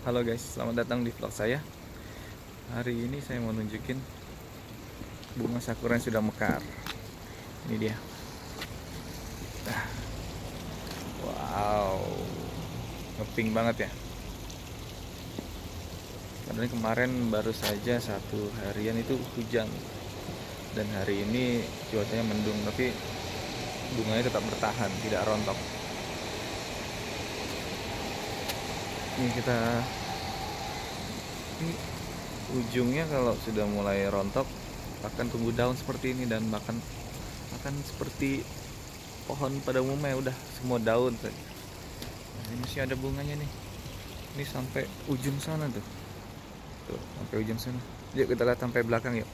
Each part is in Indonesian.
Halo guys, selamat datang di vlog saya. Hari ini saya mau nunjukin Bunga sakura yang sudah mekar. Ini dia. Wow Ngeping banget ya. Padahal kemarin baru saja satu harian itu hujan. Dan hari ini cuacanya mendung Tapi bunganya tetap bertahan, tidak rontok ini kita. Ini ujungnya kalau sudah mulai rontok akan tumbuh daun seperti ini dan bahkan akan seperti pohon pada umumnya udah semua daun nah, ini masih ada bunganya nih. Ini sampai ujung sana tuh. Tuh sampai ujung sana. Yuk kita lihat sampai belakang yuk.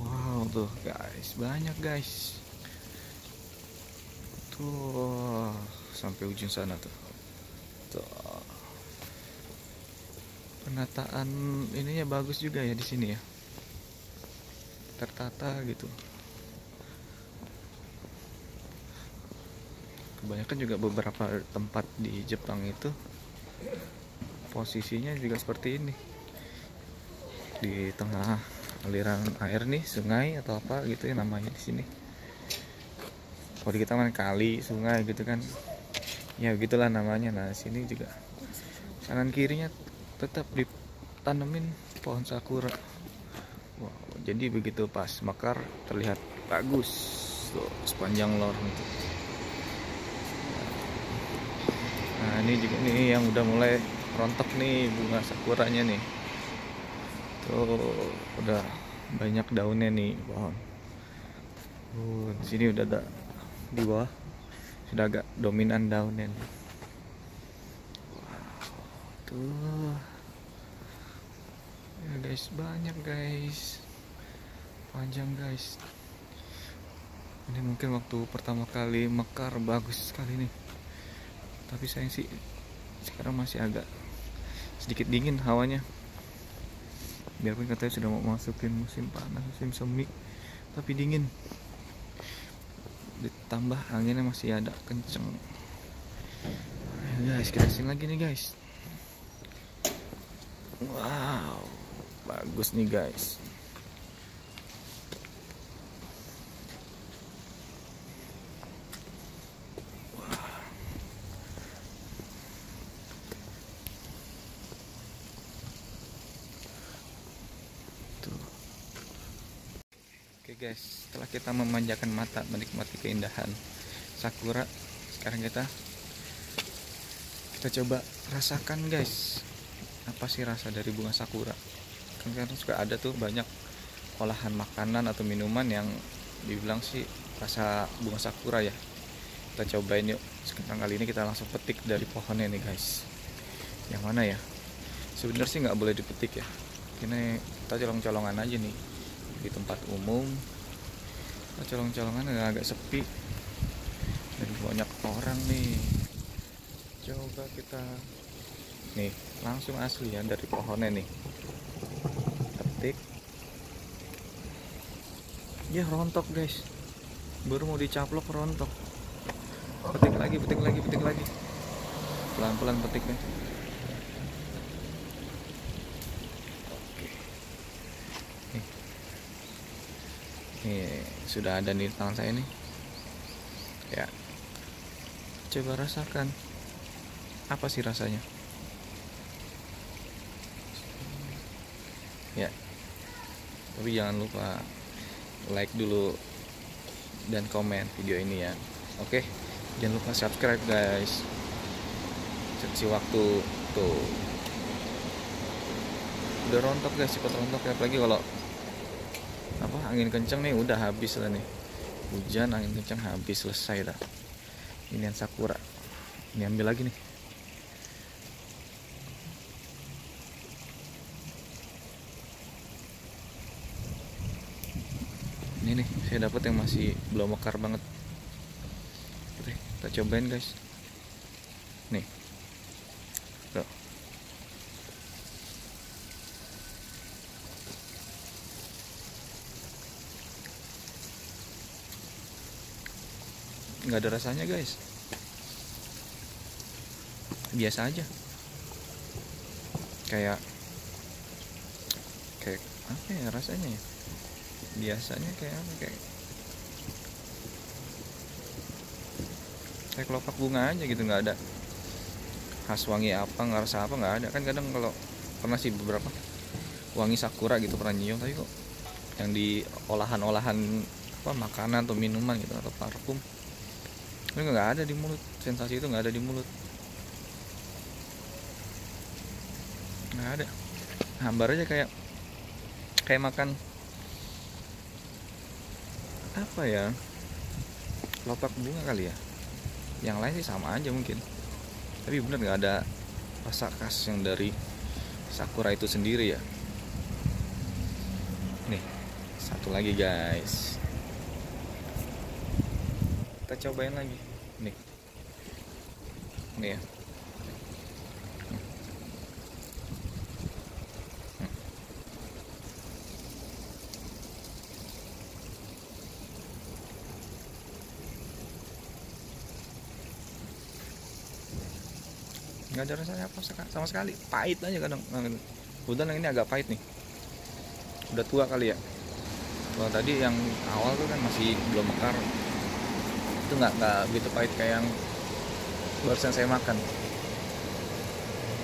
Wow tuh guys. Banyak guys tuh sampai ujung sana tuh. Tuh. Penataan ininya bagus juga ya di sini ya. Tertata gitu. Kebanyakan juga beberapa tempat di Jepang itu posisinya juga seperti ini. Di tengah aliran air nih sungai atau apa gitu ya namanya di sini kalau di kita kan kali sungai gitu kan. Ya gitulah namanya. Nah sini juga kanan kirinya tetap ditanemin pohon sakura. Wow, jadi begitu pas mekar terlihat bagus tuh sepanjang lor. Nah ini juga nih yang udah mulai rontok nih bunga sakuranya nih. Tuh udah banyak daunnya nih pohon. Uh, sini udah ada di bawah. Sudah agak dominan daunnya. Wow, tuh. Ya guys banyak guys. Panjang guys. Ini mungkin waktu pertama kali mekar bagus sekali nih. Tapi saya sih sekarang masih agak sedikit dingin hawanya. Biarpun katanya sudah mau masukin musim panas musim semi tapi dingin ditambah anginnya masih ada kenceng. Guys kita sini lagi nih guys. Wow bagus nih guys. Oke guys, setelah kita memanjakan mata menikmati keindahan sakura, sekarang kita kita coba rasakan guys, apa sih rasa dari bunga sakura? Kan sekarang suka ada tuh banyak olahan makanan atau minuman yang dibilang sih rasa bunga sakura ya. Kita cobain yuk. Sekarang kali ini kita langsung petik dari pohonnya nih guys. Yang mana ya? Sebenarnya sih nggak boleh dipetik ya. Ini kita colong-colongan aja nih di tempat umum colong-colongan agak sepi. Dan banyak orang nih. Coba kita nih langsung asli ya dari pohonnya nih. Petik ya rontok guys. Baru mau dicaplok rontok. Petik lagi petik lagi petik lagi. Pelan-pelan petiknya Nih, sudah ada di tangan saya nih. Ya. Coba rasakan. Apa sih rasanya? Ya. Tapi jangan lupa like dulu dan komen video ini ya. Oke. Jangan lupa subscribe guys. Sesi waktu tuh. Udah rontok guys, cepat rontok ya apalagi kalau apa angin kencang nih udah habis lah nih. Hujan angin kencang habis selesai dah. Ini yang sakura. Ini ambil lagi nih. Ini nih saya dapat yang masih belum mekar banget. Oke, kita cobain guys. Nih tuh nggak ada rasanya guys. Biasa aja. Kayak kayak apa ya rasanya ya? Biasanya kayak apa kayak kayak kelopak bunga aja gitu nggak ada. Khas wangi apa nggak rasa apa nggak ada. Kan kadang kalau pernah sih beberapa wangi sakura gitu pernah nyium tapi kok yang di olahan-olahan apa makanan atau minuman gitu atau parfum itu nggak ada di mulut. Sensasi itu nggak ada di mulut. Nggak ada. Hambar aja kayak kayak makan apa ya? Lopak bunga kali ya. Yang lain sih sama aja mungkin. Tapi bener nggak ada rasa khas yang dari sakura itu sendiri ya. Nih satu lagi guys kita cobain lagi. Nih. Nih ya. Nggak ada rasanya apa sama sekali. Pahit aja kadang. Kebetulan yang ini agak pahit nih. Udah tua kali ya. Kalau tadi yang awal tuh kan masih belum mekar itu nggak nggak begitu pahit kayak yang barusan saya makan.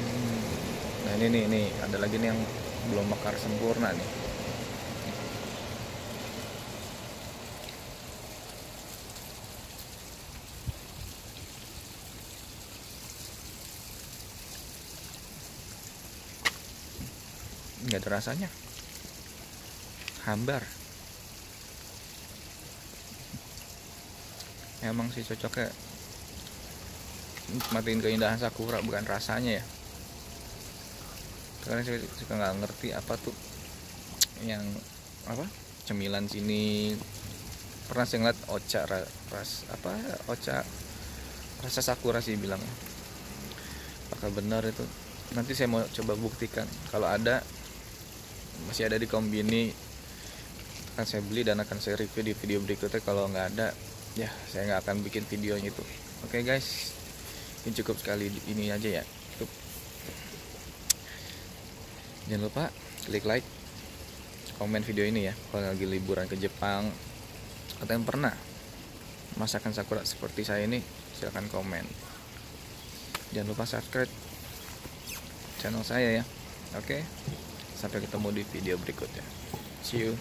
Hmm. nah ini nih nih ada lagi nih yang belum mekar sempurna nih. Nggak ada rasanya. Hambar emang sih cocoknya. Nikmatin keindahan sakura bukan rasanya ya. Karena saya suka nggak ngerti apa tuh yang apa cemilan sini. Pernah saya ngeliat ocha ras apa ocha rasa sakura sih bilang apakah benar itu. Nanti saya mau coba buktikan. Kalau ada masih ada di kombini akan saya beli dan akan saya review di video berikutnya. Kalau nggak ada ya saya nggak akan bikin videonya itu oke okay, guys ini cukup sekali ini aja ya cukup jangan lupa klik like komen video ini ya kalau lagi liburan ke Jepang atau yang pernah masakan sakura seperti saya ini silahkan komen jangan lupa subscribe channel saya ya oke? Sampai ketemu di video berikutnya. See you.